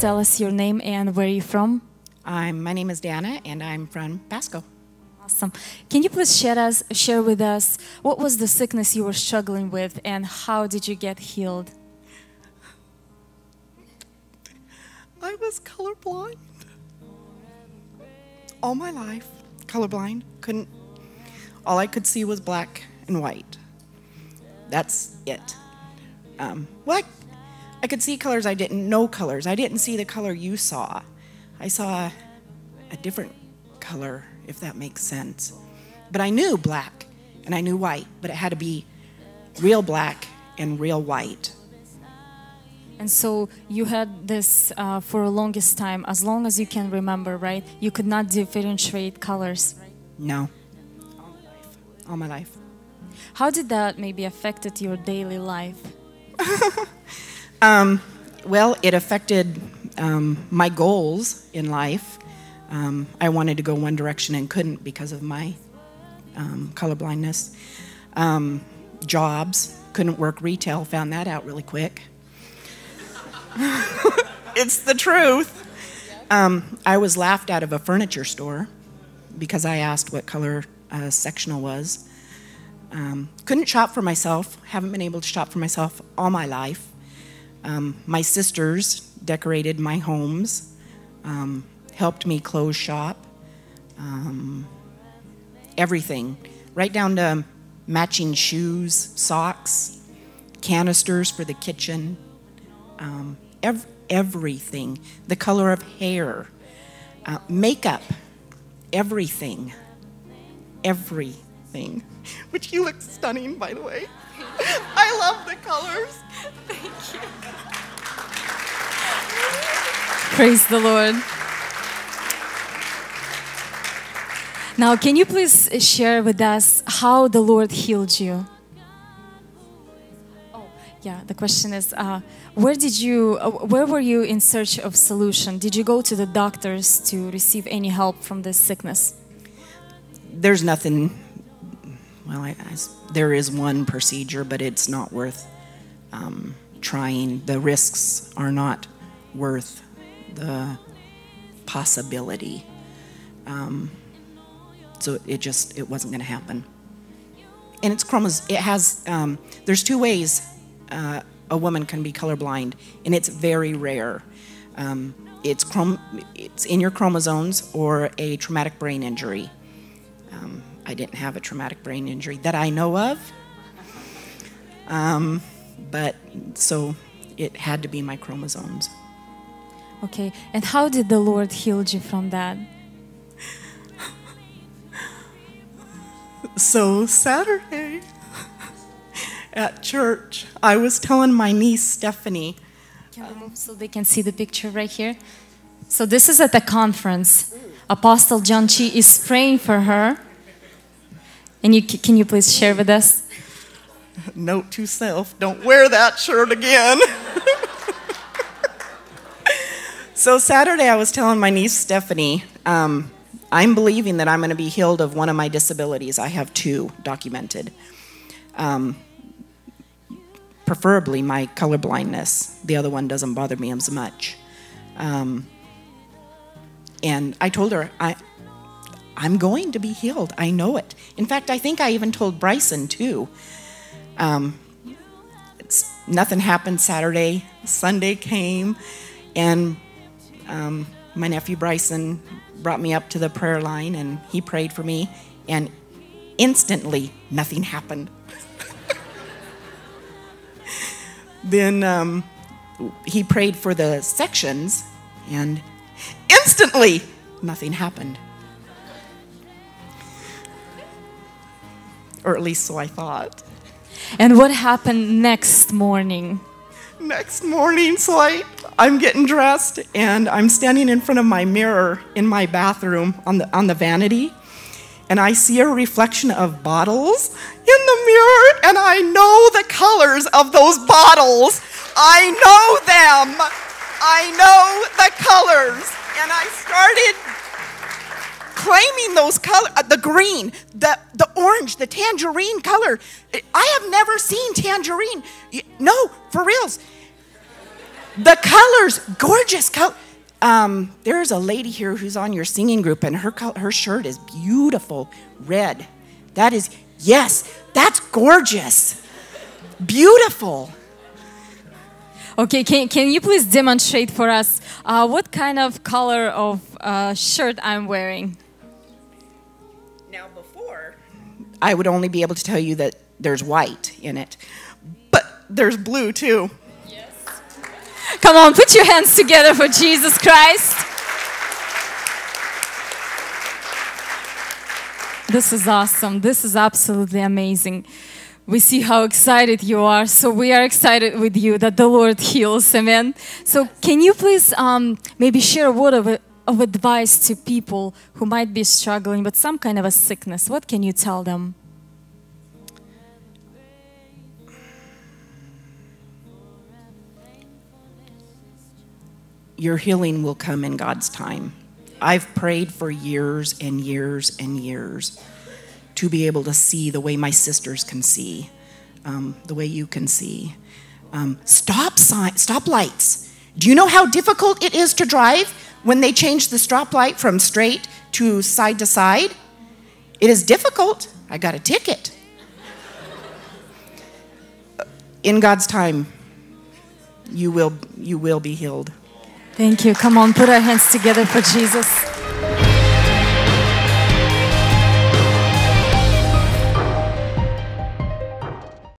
tell us your name and where you're from? I'm, my name is Dana, and I'm from Pasco. Awesome. Can you please share us share with us what was the sickness you were struggling with and how did you get healed? I was colorblind all my life. Colorblind, couldn't. All I could see was black and white. That's it. Um, well, I, I could see colors I didn't know colors. I didn't see the color you saw. I saw a different color, if that makes sense. But I knew black and I knew white, but it had to be real black and real white. And so you had this uh, for the longest time, as long as you can remember, right? You could not differentiate colors. Right? No. All my life. All my life. How did that maybe affected your daily life? um, well, it affected um, my goals in life. Um, I wanted to go one direction and couldn't because of my um, colorblindness. Um, jobs, couldn't work retail, found that out really quick. it's the truth. Um, I was laughed out of a furniture store because I asked what color a sectional was. Um, couldn't shop for myself, haven't been able to shop for myself all my life. Um, my sisters decorated my homes, um, helped me close shop, um, everything, right down to matching shoes, socks, canisters for the kitchen, um, ev- everything, the color of hair, uh, makeup, everything, everything. Which you look stunning, by the way. I love the colors. Thank you. Praise the Lord. Now, can you please share with us how the Lord healed you? Oh, yeah. The question is, uh, where did you, uh, where were you in search of solution? Did you go to the doctors to receive any help from this sickness? There's nothing. Well, I, I, there is one procedure, but it's not worth um, trying. The risks are not worth the possibility. Um, so it just it wasn't going to happen. And it's chromos. It has. Um, there's two ways uh, a woman can be colorblind, and it's very rare. Um, it's chrom- It's in your chromosomes or a traumatic brain injury. I didn't have a traumatic brain injury that I know of. Um, but so it had to be my chromosomes. Okay, and how did the Lord heal you from that? So Saturday at church, I was telling my niece Stephanie. Can we move so they can see the picture right here? So this is at the conference. Apostle John Chi is praying for her. And you, can you please share with us? Note to self, don't wear that shirt again. so Saturday, I was telling my niece Stephanie, um, I'm believing that I'm going to be healed of one of my disabilities. I have two documented. Um, preferably my color blindness. The other one doesn't bother me as much. Um, and I told her, I, I'm going to be healed. I know it. In fact, I think I even told Bryson too. Um, nothing happened Saturday. Sunday came, and um, my nephew Bryson brought me up to the prayer line and he prayed for me, and instantly nothing happened. then um, he prayed for the sections, and instantly nothing happened. Or at least so I thought. And what happened next morning? Next morning, so I, I'm getting dressed and I'm standing in front of my mirror in my bathroom on the, on the vanity. And I see a reflection of bottles in the mirror, and I know the colors of those bottles. I know them. I know the colors. And I started claiming those colors uh, the green, the, the orange, the tangerine color. I have never seen tangerine. No, for reals. The colors, gorgeous color. Um, there's a lady here who's on your singing group, and her col- her shirt is beautiful red. That is yes, that's gorgeous, beautiful. Okay, can, can you please demonstrate for us uh, what kind of color of uh, shirt I'm wearing? I would only be able to tell you that there's white in it, but there's blue too. Yes. Come on, put your hands together for Jesus Christ. This is awesome. This is absolutely amazing. We see how excited you are. So we are excited with you that the Lord heals. Amen. So can you please um, maybe share a word of, of advice to people who might be struggling with some kind of a sickness? What can you tell them? your healing will come in God's time. I've prayed for years and years and years to be able to see the way my sisters can see, um, the way you can see. Um, stop sign, stop lights. Do you know how difficult it is to drive when they change the stop light from straight to side to side? It is difficult. I got a ticket. In God's time, you will, you will be healed. Thank you. Come on, put our hands together for Jesus.